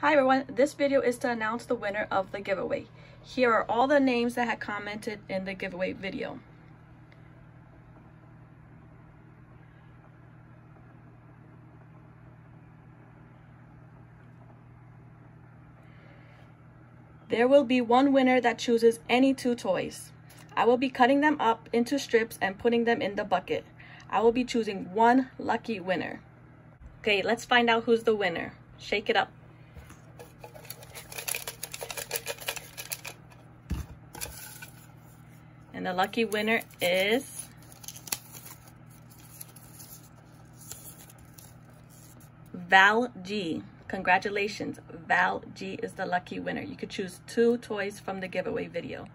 Hi everyone, this video is to announce the winner of the giveaway. Here are all the names that had commented in the giveaway video. There will be one winner that chooses any two toys. I will be cutting them up into strips and putting them in the bucket. I will be choosing one lucky winner. Okay, let's find out who's the winner. Shake it up. And the lucky winner is Val G. Congratulations, Val G is the lucky winner. You could choose two toys from the giveaway video.